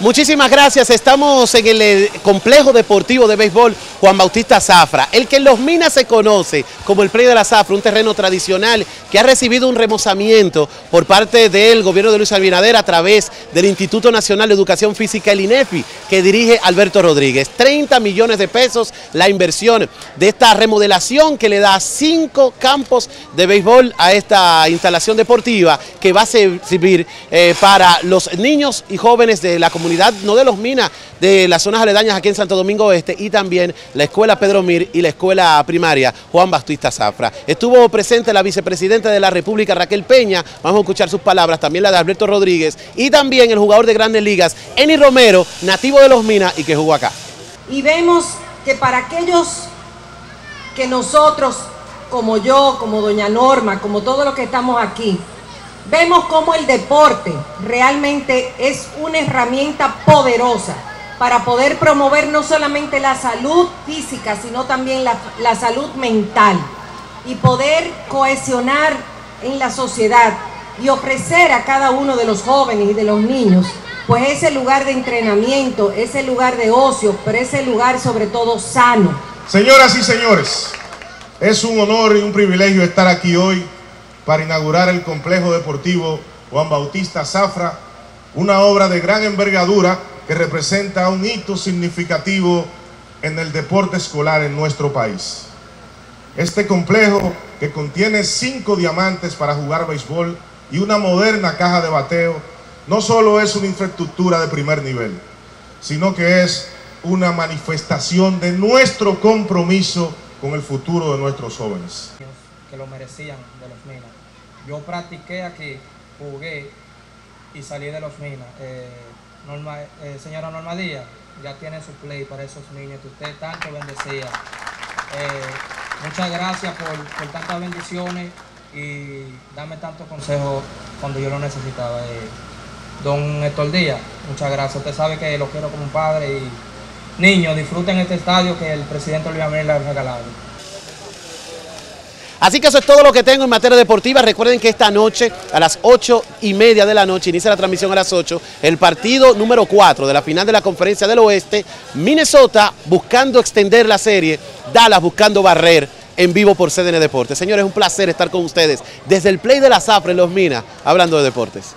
Muchísimas gracias. Estamos en el eh, complejo deportivo de béisbol Juan Bautista Zafra, el que en Los Minas se conoce como el Play de la Zafra, un terreno tradicional que ha recibido un remozamiento por parte del gobierno de Luis Abinader a través del Instituto Nacional de Educación Física, el INEFI, que dirige Alberto Rodríguez. 30 millones de pesos la inversión de esta remodelación que le da cinco campos de béisbol a esta instalación deportiva que va a servir eh, para los niños y jóvenes de la comunidad no de los minas, de las zonas aledañas aquí en Santo Domingo Oeste y también la Escuela Pedro Mir y la Escuela Primaria Juan Bastista Zafra. Estuvo presente la vicepresidenta de la República, Raquel Peña, vamos a escuchar sus palabras, también la de Alberto Rodríguez y también el jugador de Grandes Ligas, Eni Romero, nativo de los minas y que jugó acá. Y vemos que para aquellos que nosotros, como yo, como doña Norma, como todos los que estamos aquí, vemos cómo el deporte realmente es una herramienta poderosa para poder promover no solamente la salud física, sino también la, salud mental y poder cohesionar en la sociedad y ofrecer a cada uno de los jóvenes y de los niños pues ese lugar de entrenamiento, ese lugar de ocio, pero ese lugar sobre todo sano. Señoras y señores, es un honor y un privilegio estar aquí hoy para inaugurar el complejo deportivo Juan Bautista Zafra, una obra de gran envergadura que representa un hito significativo en el deporte escolar en nuestro país. Este complejo, que contiene cinco diamantes para jugar béisbol y una moderna caja de bateo, no solo es una infraestructura de primer nivel, sino que es una manifestación de nuestro compromiso con el futuro de nuestros jóvenes que lo merecían de los Minas. Yo practiqué aquí, jugué y salí de los Minas. Eh, eh, señora Norma Díaz, ya tiene su play para esos niños que usted tanto bendecía. Eh, muchas gracias por, por, tantas bendiciones y dame tantos consejos cuando yo lo necesitaba. Don Héctor Díaz, muchas gracias. Usted sabe que lo quiero como un padre y niños, disfruten este estadio que el presidente Luis le ha regalado. Así que eso es todo lo que tengo en materia deportiva. Recuerden que esta noche, a las 8 y media de la noche, inicia la transmisión a las 8, el partido número 4 de la final de la Conferencia del Oeste, Minnesota buscando extender la serie, Dallas buscando barrer en vivo por CDN Deportes. Señores, un placer estar con ustedes desde el Play de la Zafra en Los Minas, hablando de deportes.